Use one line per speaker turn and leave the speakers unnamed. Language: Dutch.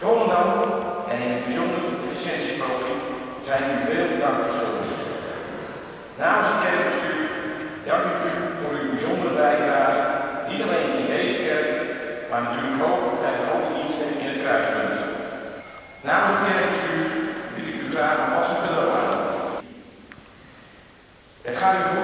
Volendam en in het bijzonder de zijn u veel dank verschuldigd. Namens het kerkbestuur dank u voor uw bijzondere bijdrage, niet alleen in deze kerk, maar natuurlijk ook bij de diensten in het kruispunt. Namens het kerkbestuur wil ik u graag een massendeel aan. Het gaat u